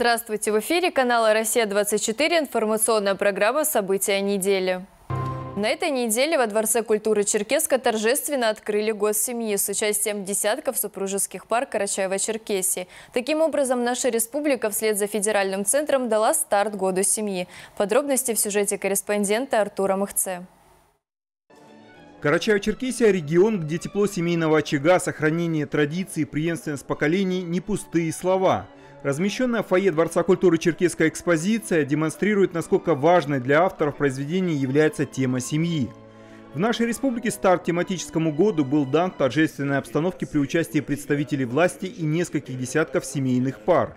Здравствуйте! В эфире канала «Россия-24» информационная программа «События недели». На этой неделе во Дворце культуры Черкеска торжественно открыли год семьи с участием десятков супружеских пар Карачаева-Черкесии. Таким образом, наша республика вслед за федеральным центром дала старт году семьи. Подробности в сюжете корреспондента Артура Махце. Карачаево-Черкесия – регион, где тепло семейного очага, сохранение традиций, преемственность поколений – не пустые слова – Размещенная в фойе Дворца культуры черкесская экспозиция демонстрирует, насколько важной для авторов произведения является тема семьи. В нашей республике старт тематическому году был дан в торжественной обстановке при участии представителей власти и нескольких десятков семейных пар.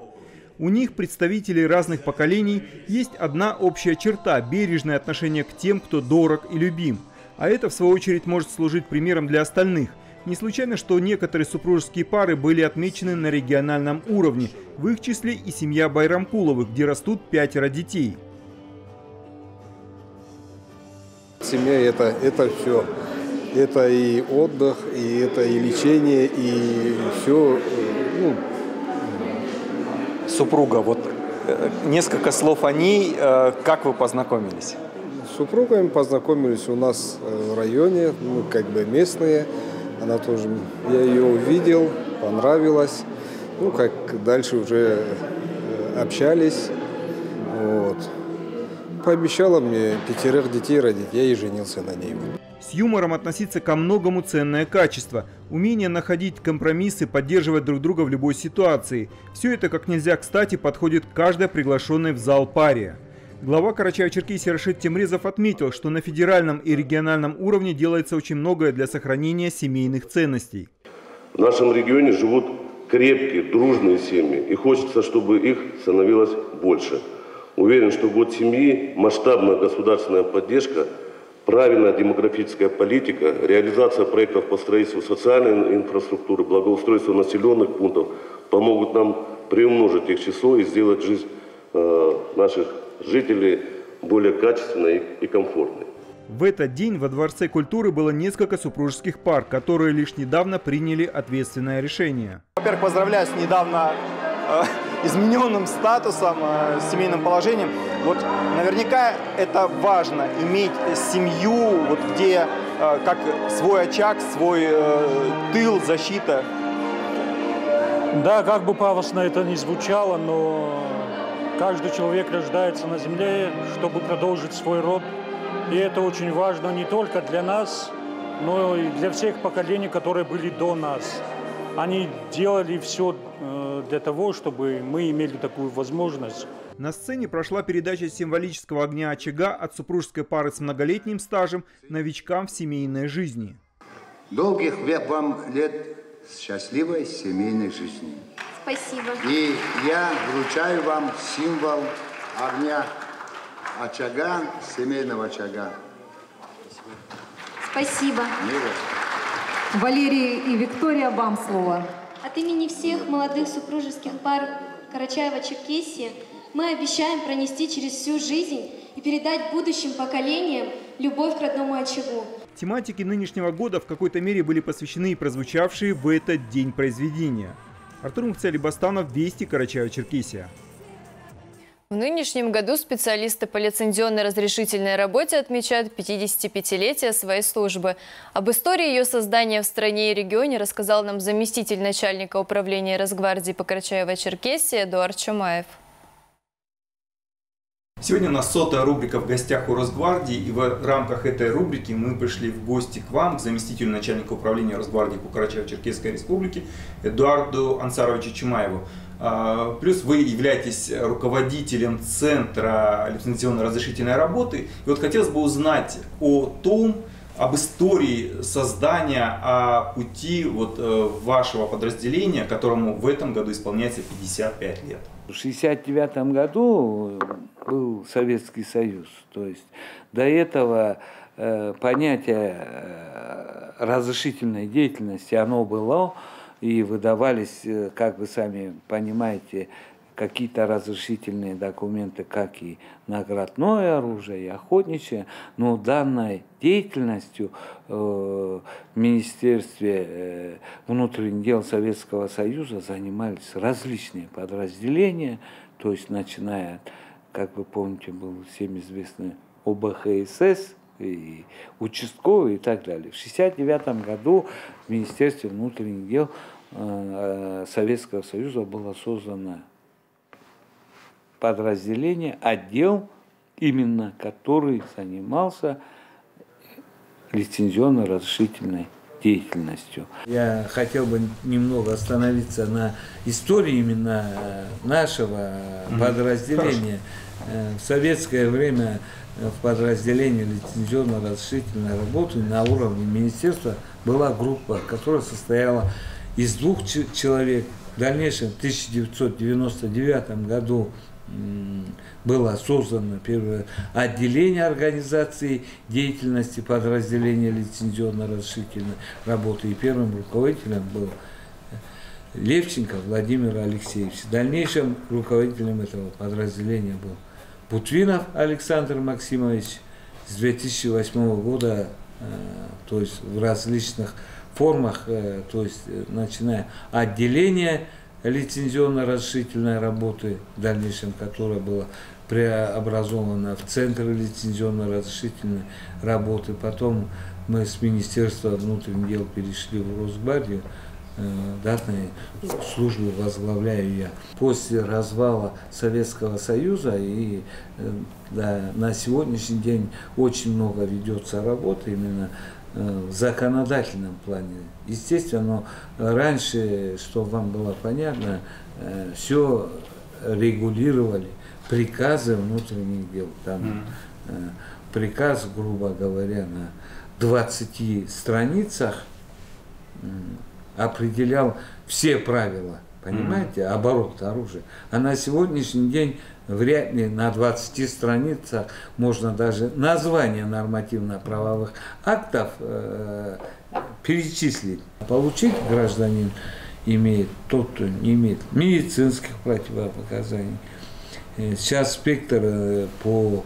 У них, представителей разных поколений, есть одна общая черта – бережное отношение к тем, кто дорог и любим. А это, в свою очередь, может служить примером для остальных – не случайно, что некоторые супружеские пары были отмечены на региональном уровне, в их числе и семья Байрамкуловых, где растут пятеро детей. Семья это, это все. Это и отдых, и это и лечение, и все. Ну. Супруга, вот э, несколько слов о ней. Э, как вы познакомились? С супругами познакомились у нас э, в районе, мы как бы местные. Она тоже, я ее увидел, понравилось. Ну, как дальше уже э, общались. Вот. Пообещала мне пятерых детей родить, я и женился на ней. С юмором относиться ко многому ценное качество. Умение находить компромиссы, поддерживать друг друга в любой ситуации. Все это как нельзя кстати подходит каждой приглашенной в зал паре. Глава Карачаево-Черкесии Рашид Темрезов отметил, что на федеральном и региональном уровне делается очень многое для сохранения семейных ценностей. В нашем регионе живут крепкие, дружные семьи, и хочется, чтобы их становилось больше. Уверен, что год семьи, масштабная государственная поддержка, правильная демографическая политика, реализация проектов по строительству социальной инфраструктуры, благоустройство населенных пунктов помогут нам приумножить их число и сделать жизнь э, наших жителей более качественной и комфортной. В этот день во Дворце культуры было несколько супружеских пар, которые лишь недавно приняли ответственное решение. Во-первых, поздравляю с недавно э, измененным статусом, э, семейным положением. Вот наверняка это важно, иметь семью, вот где э, как свой очаг, свой э, тыл, защита. Да, как бы пафосно это ни звучало, но Каждый человек рождается на земле, чтобы продолжить свой род. И это очень важно не только для нас, но и для всех поколений, которые были до нас. Они делали все э, для того, чтобы мы имели такую возможность. На сцене прошла передача символического огня очага от супружеской пары с многолетним стажем новичкам в семейной жизни. Долгих вам лет счастливой семейной жизни. Спасибо. И я вручаю вам символ огня очага, семейного очага. Спасибо. Мира. Валерий и Виктория, вам слово. От имени всех молодых супружеских пар Карачаева-Черкесии мы обещаем пронести через всю жизнь и передать будущим поколениям любовь к родному очагу. Тематики нынешнего года в какой-то мере были посвящены и прозвучавшие в этот день произведения – Артур Мухцели Бастанов, Вести, Карачаево-Черкесия. В нынешнем году специалисты по лицензионной разрешительной работе отмечают 55-летие своей службы. Об истории ее создания в стране и регионе рассказал нам заместитель начальника управления Росгвардии по Карачаево-Черкесии Эдуард Чумаев. Сегодня у нас сотая рубрика «В гостях у Росгвардии», и в рамках этой рубрики мы пришли в гости к вам, к заместителю начальника управления Росгвардии по Карачаево-Черкесской республике Эдуарду Ансаровичу Чумаеву. А, плюс вы являетесь руководителем Центра лицензионно-разрешительной работы. И вот хотелось бы узнать о том, об истории создания, о пути вот э, вашего подразделения, которому в этом году исполняется 55 лет. В 1969 году был Советский Союз. То есть до этого э, понятие э, разрешительной деятельности, оно было, и выдавались, э, как вы сами понимаете, какие-то разрешительные документы, как и наградное оружие, и охотничье, но данной деятельностью э, в Министерстве э, внутренних дел Советского Союза занимались различные подразделения, то есть начиная, как вы помните, был всем известный ОБХСС, и участковый и так далее. В 1969 году в Министерстве внутренних дел э, Советского Союза было создано подразделение, отдел, именно который занимался лицензионно-разрешительной деятельностью. Я хотел бы немного остановиться на истории именно э, нашего подразделения. Хорошо. В советское время в подразделении лицензионно-разрешительной работы на уровне министерства была группа, которая состояла из двух человек. В дальнейшем, в 1999 году было создано первое отделение организации деятельности подразделения лицензионно-разрешительной работы. И первым руководителем был Левченко Владимир Алексеевич. В дальнейшем руководителем этого подразделения был Путвинов Александр Максимович с 2008 года, э, то есть в различных формах, э, то есть э, начиная отделение лицензионно-разрешительной работы, в дальнейшем которое было преобразовано в Центр лицензионно-разрешительной работы. Потом мы с Министерства внутренних дел перешли в Росгвардию, Э, данной службы возглавляю я. После развала Советского Союза и э, да, на сегодняшний день очень много ведется работы именно в законодательном плане. Естественно, раньше, чтобы вам было понятно, все регулировали приказы внутренних дел. Там приказ, грубо говоря, на 20 страницах определял все правила, понимаете, mm-hmm. оборота оружия. А на сегодняшний день вряд ли на 20 страницах можно даже название нормативно-правовых актов э, перечислить. Получить гражданин имеет тот, кто не имеет медицинских противопоказаний. Э, сейчас спектр э, по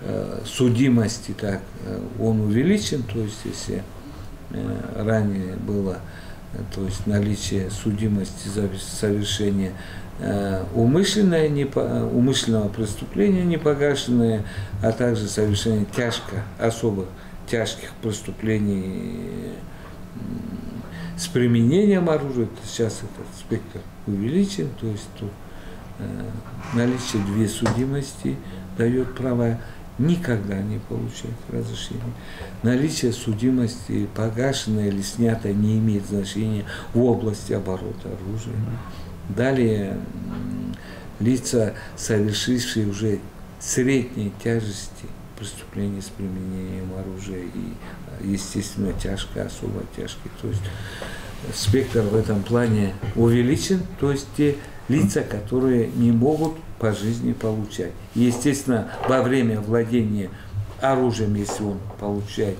э, судимости так, он увеличен, то есть если ранее было то есть наличие судимости за совершение э, умышленное, умышленного преступления непогашенное, а также совершение тяжко, особо тяжких преступлений с применением оружия. Сейчас этот спектр увеличен, то есть тут э, наличие две судимости дает право никогда не получать разрешение. Наличие судимости, погашенное или снятое, не имеет значения в области оборота оружия. Далее лица, совершившие уже средней тяжести преступления с применением оружия и, естественно, тяжкое, особо тяжкое. То есть спектр в этом плане увеличен, то есть те лица, которые не могут по жизни получать. Естественно, во время владения оружием, если он получает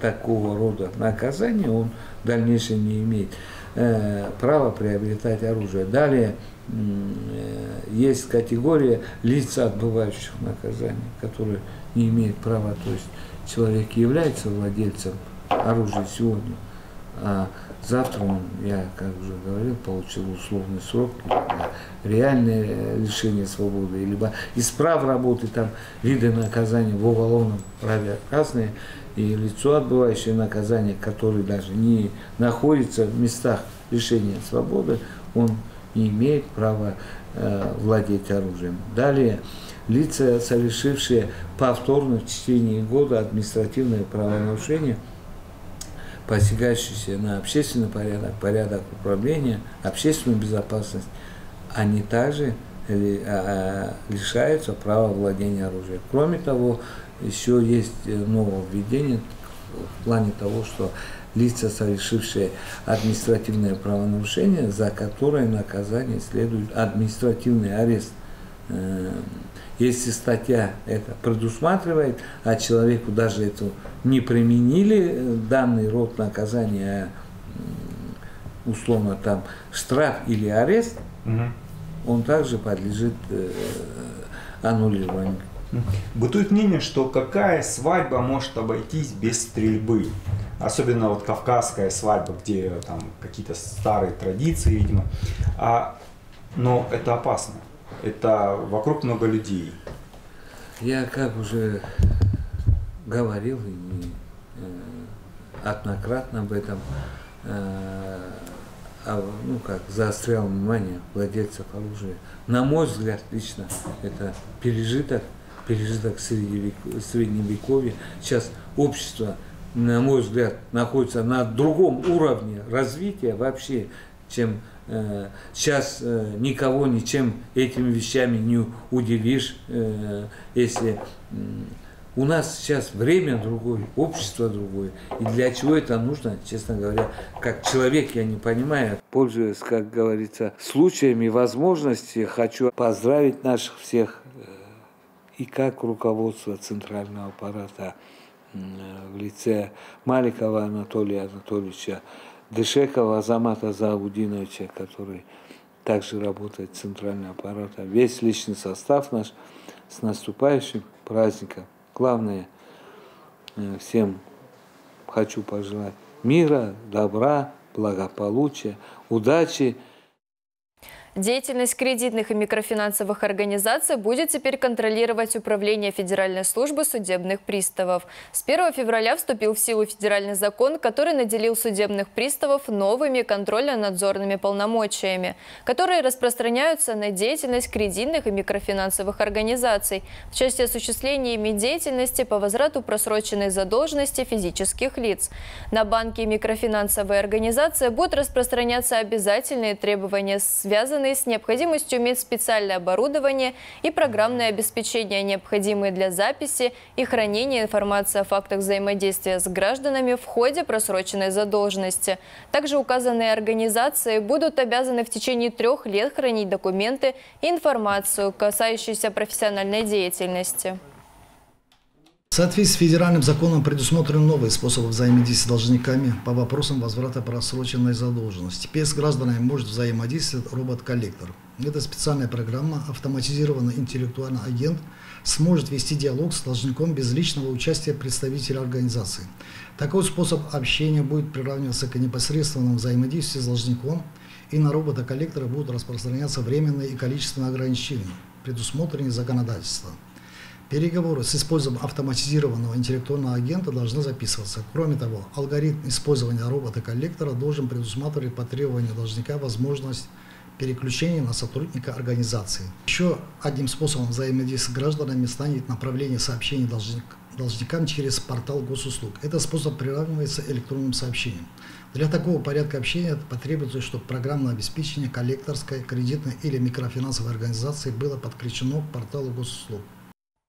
такого рода наказание, он в не имеет э, права приобретать оружие. Далее э, есть категория лиц, отбывающих наказание, которые не имеют права. То есть человек является владельцем оружия сегодня, а Завтра он, я как уже говорил, получил условный срок, реальное лишение свободы, либо исправ работы, там виды наказания в уголовном праве разные, и лицо, отбывающее наказание, которое даже не находится в местах лишения свободы, он не имеет права э, владеть оружием. Далее, лица, совершившие повторно в течение года административное правонарушение – посягающиеся на общественный порядок, порядок управления, общественную безопасность, они также а, а, лишаются права владения оружием. Кроме того, еще есть э, нововведение в плане того, что лица, совершившие административное правонарушение, за которое наказание следует административный арест. Если статья это предусматривает, а человеку даже эту не применили э, данный род наказания, а, условно там штраф или арест, угу. он также подлежит э, аннулированию. Бытует мнение, что какая свадьба может обойтись без стрельбы. Особенно вот кавказская свадьба, где там какие-то старые традиции, видимо. А, но это опасно. Это вокруг много людей. Я как уже говорил и э, однократно об этом, э, а, ну как, заострял внимание владельцев оружия. На мой взгляд, лично, это пережиток, пережиток средневековья. Сейчас общество, на мой взгляд, находится на другом уровне развития вообще, чем сейчас э, никого ничем этими вещами не удивишь, э, если э, у нас сейчас время другое, общество другое. И для чего это нужно, честно говоря, как человек я не понимаю. Пользуясь, как говорится, случаями возможности, хочу поздравить наших всех э, и как руководство центрального аппарата в лице Маликова Анатолия Анатольевича, Дышекова Азамата Заудиновича, который также работает в центральном аппарате, весь личный состав наш с наступающим праздником. Главное, э, всем хочу пожелать мира, добра, благополучия, удачи. Деятельность кредитных и микрофинансовых организаций будет теперь контролировать Управление Федеральной службы судебных приставов. С 1 февраля вступил в силу федеральный закон, который наделил судебных приставов новыми контрольно-надзорными полномочиями, которые распространяются на деятельность кредитных и микрофинансовых организаций в части осуществления ими деятельности по возврату просроченной задолженности физических лиц. На банки и микрофинансовые организации будут распространяться обязательные требования, связанные связанные с необходимостью иметь специальное оборудование и программное обеспечение, необходимые для записи и хранения информации о фактах взаимодействия с гражданами в ходе просроченной задолженности. Также указанные организации будут обязаны в течение трех лет хранить документы и информацию, касающуюся профессиональной деятельности. В соответствии с федеральным законом предусмотрены новые способы взаимодействия с должниками по вопросам возврата просроченной задолженности. Теперь с гражданами может взаимодействовать робот-коллектор. Это специальная программа, автоматизированный интеллектуальный агент сможет вести диалог с должником без личного участия представителя организации. Такой способ общения будет приравниваться к непосредственному взаимодействию с должником, и на робота-коллектора будут распространяться временные и количественные ограничения, предусмотренные законодательством. Переговоры с использованием автоматизированного интеллектуального агента должны записываться. Кроме того, алгоритм использования робота-коллектора должен предусматривать по требованию должника возможность переключения на сотрудника организации. Еще одним способом взаимодействия с гражданами станет направление сообщений должник, должникам через портал госуслуг. Этот способ приравнивается электронным сообщениям. Для такого порядка общения потребуется, чтобы программное обеспечение коллекторской, кредитной или микрофинансовой организации было подключено к порталу госуслуг.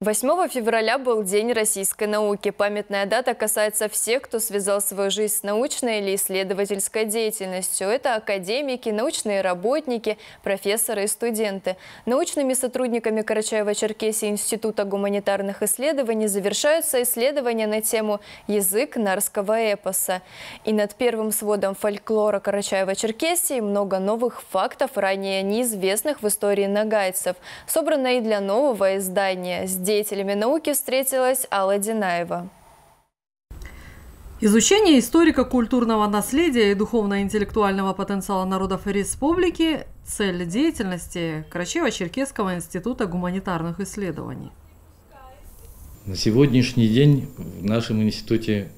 8 февраля был День российской науки. Памятная дата касается всех, кто связал свою жизнь с научной или исследовательской деятельностью. Это академики, научные работники, профессоры и студенты. Научными сотрудниками Карачаева-Черкесии Института гуманитарных исследований завершаются исследования на тему «Язык нарского эпоса». И над первым сводом фольклора Карачаева-Черкесии много новых фактов, ранее неизвестных в истории нагайцев, собрано и для нового издания – деятелями науки встретилась Алла Динаева. Изучение историко-культурного наследия и духовно-интеллектуального потенциала народов республики – цель деятельности Карачева-Черкесского института гуманитарных исследований. На сегодняшний день в нашем институте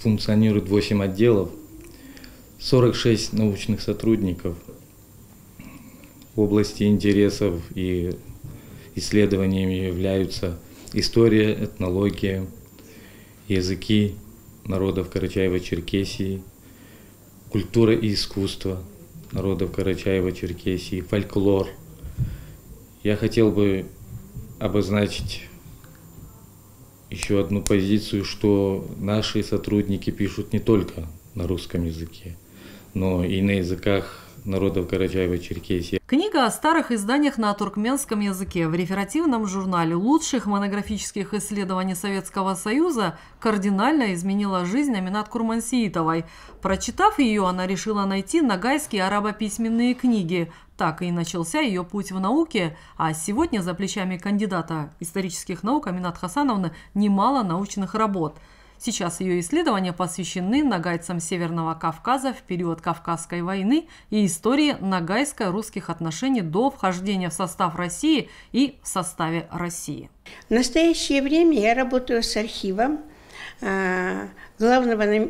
функционирует 8 отделов, 46 научных сотрудников в области интересов и исследованиями являются история, этнология, языки народов Карачаева-Черкесии, культура и искусство народов Карачаева-Черкесии, фольклор. Я хотел бы обозначить еще одну позицию, что наши сотрудники пишут не только на русском языке, но и на языках народов Карачаева-Черкесии. Книга о старых изданиях на туркменском языке в реферативном журнале лучших монографических исследований Советского Союза кардинально изменила жизнь Аминат Курмансиитовой. Прочитав ее, она решила найти нагайские арабописьменные книги. Так и начался ее путь в науке, а сегодня за плечами кандидата исторических наук Аминат Хасановны немало научных работ – Сейчас ее исследования посвящены нагайцам Северного Кавказа в период Кавказской войны и истории нагайско-русских отношений до вхождения в состав России и в составе России. В настоящее время я работаю с архивом, а, главного,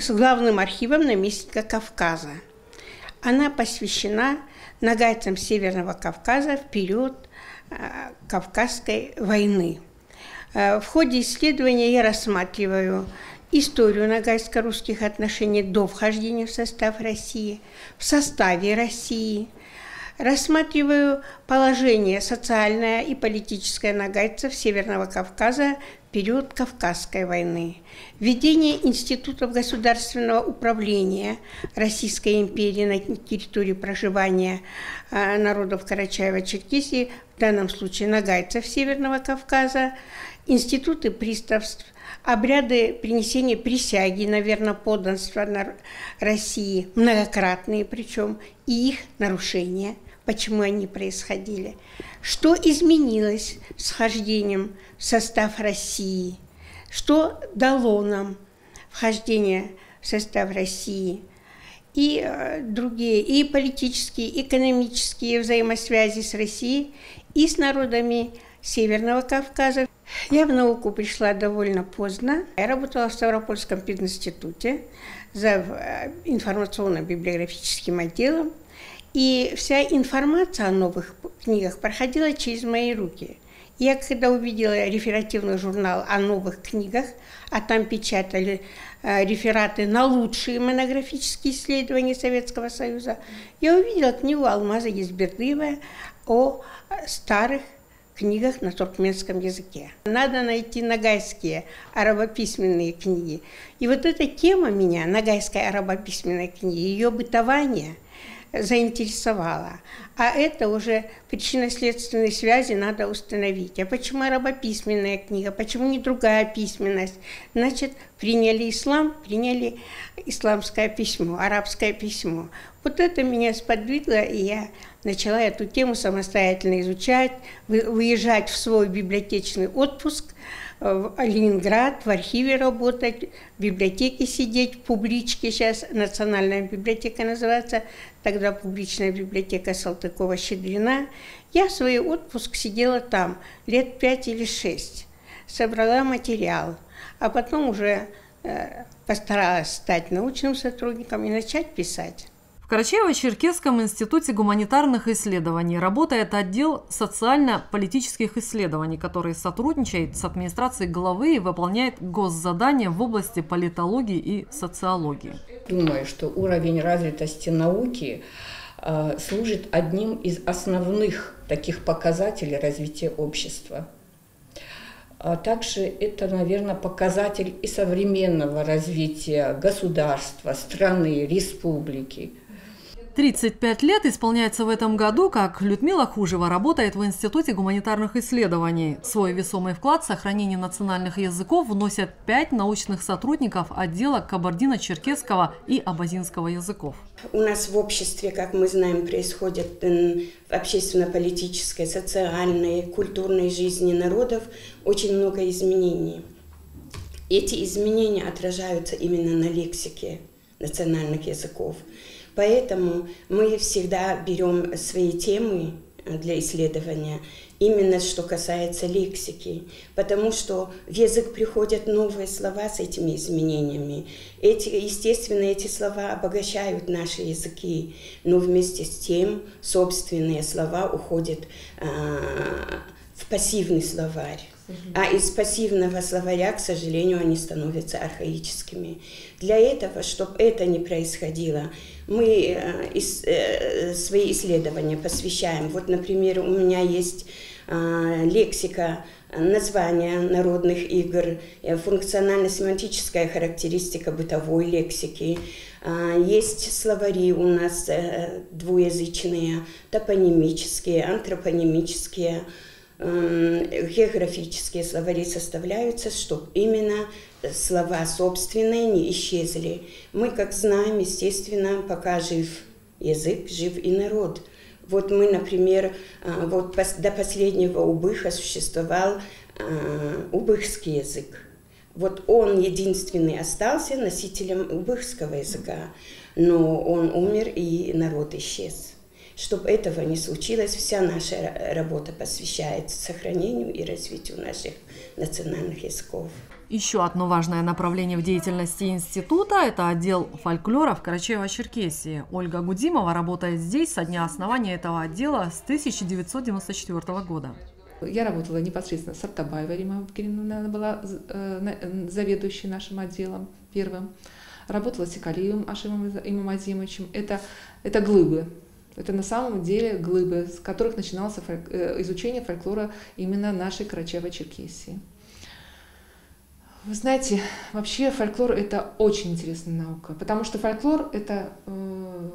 с главным архивом наместника Кавказа. Она посвящена нагайцам Северного Кавказа в период а, Кавказской войны. А, в ходе исследования я рассматриваю историю нагайско-русских отношений до вхождения в состав России, в составе России – рассматриваю положение социальное и политическое нагайцев Северного Кавказа в период Кавказской войны, введение институтов государственного управления Российской империи на территории проживания а, народов Карачаева-Черкесии, в данном случае нагайцев Северного Кавказа, институты приставств, обряды принесения присяги, наверное, подданства на России, многократные причем, и их нарушения – почему они происходили. Что изменилось с хождением в состав России? Что дало нам вхождение в состав России? И э, другие, и политические, и экономические взаимосвязи с Россией и с народами Северного Кавказа. Я в науку пришла довольно поздно. Я работала в Ставропольском пединституте за э, информационно-библиографическим отделом. И вся информация о новых книгах проходила через мои руки. Я когда увидела реферативный журнал о новых книгах, а там печатали э, рефераты на лучшие монографические исследования Советского Союза, я увидела книгу Алмаза Езбердыева о старых книгах на туркменском языке. Надо найти нагайские арабописьменные книги. И вот эта тема меня, нагайская арабописьменная книга, ее бытование – заинтересовала. А это уже причинно-следственные связи надо установить. А почему арабописьменная книга? Почему не другая письменность? Значит, приняли ислам, приняли исламское письмо, арабское письмо. Вот это меня сподвигло, и я начала эту тему самостоятельно изучать, выезжать в свой библиотечный отпуск – в Ленинград, в архиве работать, в библиотеке сидеть, в публичке сейчас, Национальная библиотека называется, тогда публичная библиотека Салтыкова-Щедрина. Я свой отпуск сидела там лет пять или шесть, собрала материал, а потом уже э, постаралась стать научным сотрудником и начать писать. В Карачаево-Черкесском институте гуманитарных исследований работает отдел социально-политических исследований, который сотрудничает с администрацией главы и выполняет госзадания в области политологии и социологии. Думаю, что уровень развитости науки э, служит одним из основных таких показателей развития общества. А также это, наверное, показатель и современного развития государства, страны, республики – 35 лет исполняется в этом году, как Людмила Хужева работает в Институте гуманитарных исследований. Свой весомый вклад в сохранение национальных языков вносят пять научных сотрудников отдела кабардино-черкесского и абазинского языков. У нас в обществе, как мы знаем, происходит в общественно-политической, социальной, культурной жизни народов очень много изменений. Эти изменения отражаются именно на лексике национальных языков. Поэтому мы всегда берем свои темы для исследования именно что касается лексики, потому что в язык приходят новые слова с этими изменениями. Эти, естественно, эти слова обогащают наши языки, но вместе с тем собственные слова уходят а, в пассивный словарь. А из пассивного словаря, к сожалению, они становятся архаическими. Для этого, чтобы это не происходило, мы э, э, свои исследования посвящаем. Вот, например, у меня есть э, лексика названия народных игр, функционально-семантическая характеристика бытовой лексики. Есть словари у нас двуязычные, топонимические, антропонимические, географические словари составляются, чтобы именно слова собственные не исчезли. Мы, как знаем, естественно, пока жив язык, жив и народ. Вот мы, например, а, вот до последнего убыха существовал а, убыхский язык. Вот он единственный остался носителем убыхского языка, но он умер и народ исчез. Чтобы этого не случилось, вся наша работа посвящается сохранению и развитию наших национальных языков. Еще одно важное направление в деятельности института – это отдел фольклора в Карачаево-Черкесии. Ольга Гудимова работает здесь со дня основания этого отдела с 1994 года. Я работала непосредственно с Артабаевой Римой Евгеньевной, она была э, заведующей нашим отделом первым. Работала с Икалиевым Ашимом Имамазимовичем. Это, это глыбы, это на самом деле глыбы, с которых начиналось э, изучение фольклора именно нашей Карачаево-Черкесии. Вы знаете, вообще фольклор это очень интересная наука, потому что фольклор это э,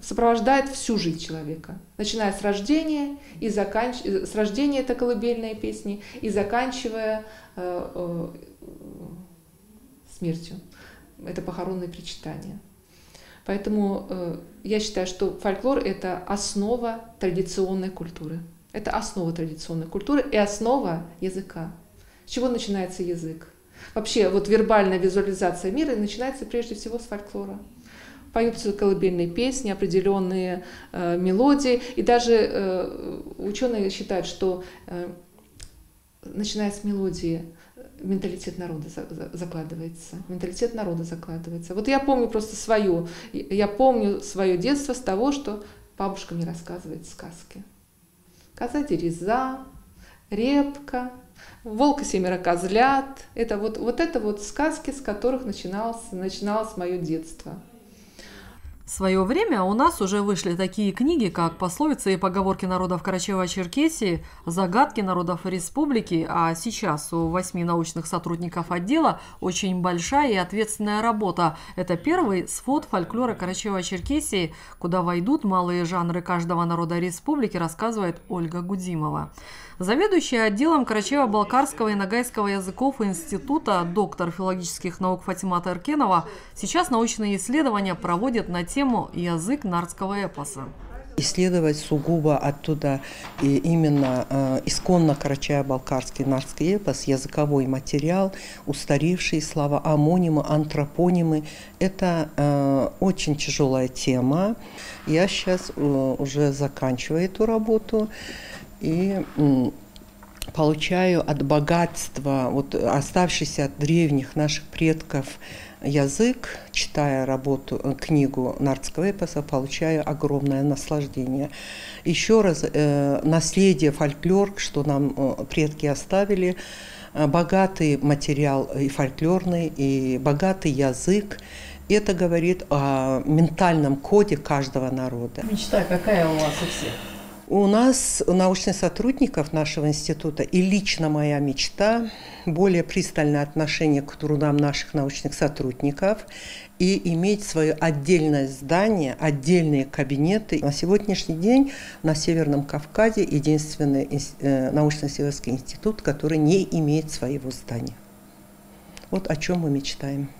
сопровождает всю жизнь человека, начиная с рождения и заканч... Э, с рождения это колыбельные песни и заканчивая э, э, смертью. Это похоронные причитания. Поэтому э, я считаю, что фольклор это основа традиционной культуры. Это основа традиционной культуры и основа языка. С чего начинается язык? Вообще, вот вербальная визуализация мира начинается прежде всего с фольклора. Поются колыбельные песни, определенные э, мелодии. И даже э, ученые считают, что э, начиная с мелодии, менталитет народа закладывается. Менталитет народа закладывается. Вот я помню просто свою, я помню свое детство с того, что бабушка мне рассказывает сказки. Коза дереза, репка, и семеро козлят. Это вот, вот это вот сказки, с которых начиналось, начиналось мое детство. Свое время у нас уже вышли такие книги, как «Пословицы и поговорки народов Карачаева-Черкесии», «Загадки народов республики», а сейчас у восьми научных сотрудников отдела очень большая и ответственная работа. Это первый свод фольклора Карачаева-Черкесии, куда войдут малые жанры каждого народа республики, рассказывает Ольга Гудимова. Заведующая отделом Карачаева-Балкарского и Ногайского языков института, доктор филологических наук Фатима Таркенова, сейчас научные исследования проводит на тему «Язык нардского эпоса». Исследовать сугубо оттуда и именно э, исконно карачаево-балкарский нардский эпос, языковой материал, устаревшие слова, амонимы, антропонимы. Это э, очень тяжелая тема. Я сейчас э, уже заканчиваю эту работу и получаю от богатства, вот оставшийся от древних наших предков язык, читая работу, э, книгу Нардского эпоса, получаю огромное наслаждение. Еще раз, э, наследие, фольклор, что нам э, предки оставили, э, богатый материал и фольклорный, и богатый язык. Это говорит о ментальном коде каждого народа. Мечта какая у вас у всех? У нас, научных сотрудников нашего института, и лично моя мечта, более пристальное отношение к трудам наших научных сотрудников и иметь свое отдельное здание, отдельные кабинеты. На сегодняшний день на Северном Кавказе единственный э, научно-исследовательский институт, который не имеет своего здания. Вот о чем мы мечтаем.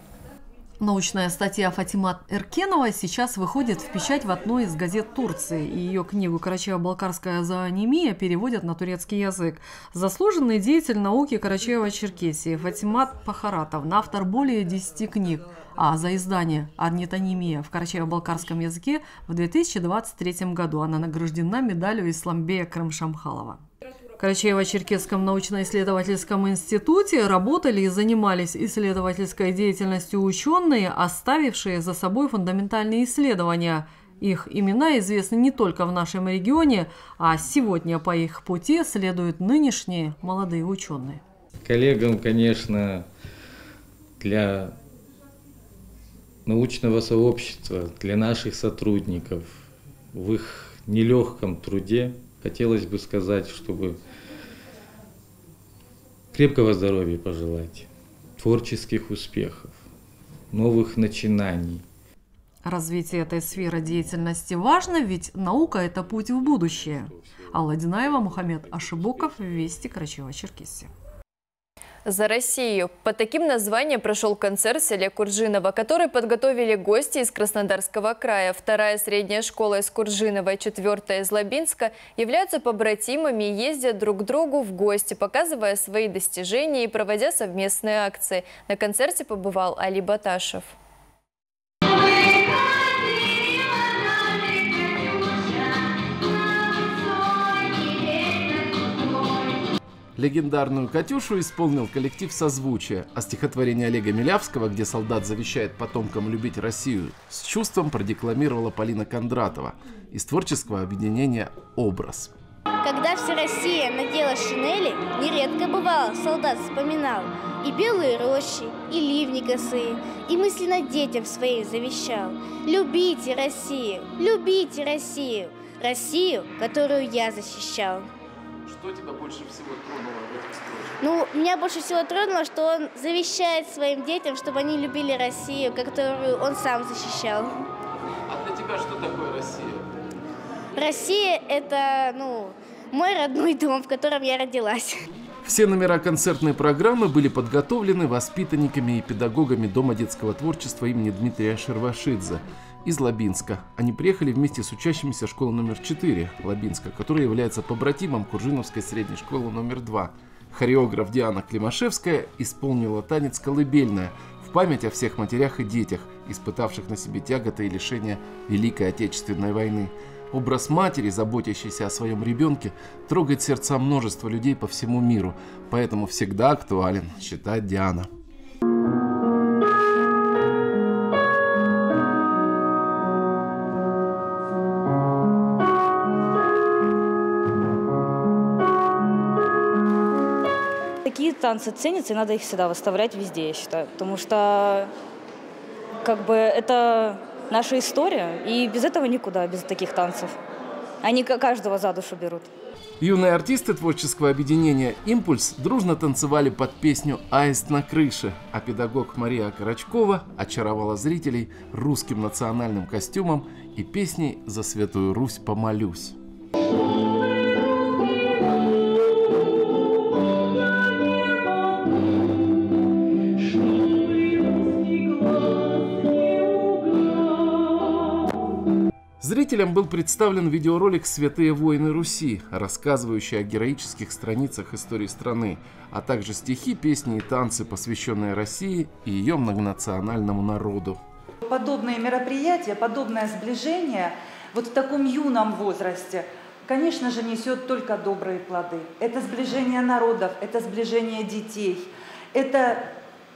Научная статья Фатима Эркенова сейчас выходит в печать в одной из газет Турции. И ее книгу «Карачаево-Балкарская зоонимия» переводят на турецкий язык. Заслуженный деятель науки Карачаева-Черкесии Фатимат Пахаратов, автор более 10 книг, а за издание «Орнитонимия» в карачаево-балкарском языке в 2023 году она награждена медалью Исламбея Крымшамхалова. Карачаево-Черкесском научно-исследовательском институте работали и занимались исследовательской деятельностью ученые, оставившие за собой фундаментальные исследования. Их имена известны не только в нашем регионе, а сегодня по их пути следуют нынешние молодые ученые. Коллегам, конечно, для научного сообщества, для наших сотрудников в их нелегком труде хотелось бы сказать, чтобы крепкого здоровья пожелать, творческих успехов, новых начинаний. Развитие этой сферы деятельности важно, ведь наука – это путь в будущее. Алла Динаева, Мухаммед Ашибоков, Вести, Карачева-Черкесия. За Россию. Под таким названием прошел концерт в селе Куржиново, который подготовили гости из Краснодарского края. Вторая средняя школа из Куржинова и четвертая из Лабинска являются побратимами и ездят друг к другу в гости, показывая свои достижения и проводя совместные акции. На концерте побывал Али Баташев. Легендарную «Катюшу» исполнил коллектив созвучия, а стихотворение Олега Милявского, где солдат завещает потомкам любить Россию, с чувством продекламировала Полина Кондратова из творческого объединения «Образ». Когда вся Россия надела шинели, нередко бывало, солдат вспоминал и белые рощи, и ливни косые, и мысленно детям своим завещал. Любите Россию, любите Россию, Россию, которую я защищал. Что тебя больше всего тронуло в этих строчках? Ну, меня больше всего тронуло, что он завещает своим детям, чтобы они любили Россию, которую он сам защищал. А для тебя что такое Россия? Россия – это, ну, мой родной дом, в котором я родилась. Все номера концертной программы были подготовлены воспитанниками и педагогами Дома детского творчества имени Дмитрия Шервашидзе из Лабинска. Они приехали вместе с учащимися школы номер 4 Лабинска, которая является побратимом Куржиновской средней школы номер 2. Хореограф Диана Климашевская исполнила танец «Колыбельная» в память о всех матерях и детях, испытавших на себе тяготы и лишения Великой Отечественной войны. Образ матери, заботящейся о своем ребенке, трогает сердца множества людей по всему миру, поэтому всегда актуален, считает Диана. Такие танцы ценятся, и надо их всегда выставлять везде, я считаю. Потому что как бы это наша история, и без этого никуда, без таких танцев. Они каждого за душу берут. Юные артисты творческого объединения «Импульс» дружно танцевали под песню «Аист на крыше», а педагог Мария Карачкова очаровала зрителей русским национальным костюмом и песней «За Святую Русь помолюсь». Зрителям был представлен видеоролик «Святые воины Руси», рассказывающий о героических страницах истории страны, а также стихи, песни и танцы, посвященные России и ее многонациональному народу. Подобные мероприятия, подобное сближение вот в таком юном возрасте, конечно же, несет только добрые плоды. Это сближение народов, это сближение детей, это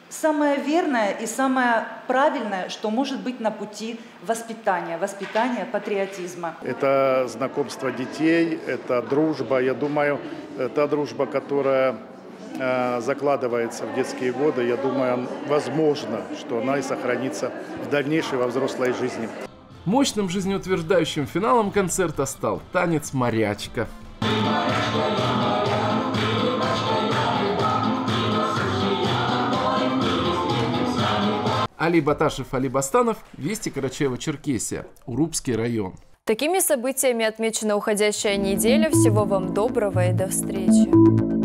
самое верное и самое правильное, что может быть на пути воспитания, воспитания патриотизма. Это знакомство детей, это дружба, я думаю, та дружба, которая э, закладывается в детские годы, я думаю, возможно, что она и сохранится в дальнейшей во взрослой жизни. Мощным жизнеутверждающим финалом концерта стал танец «Морячка». Али Баташев, Али Бастанов, Вести Карачаева-Черкесия, Урубский район. Такими событиями отмечена уходящая неделя. Всего вам доброго и до встречи.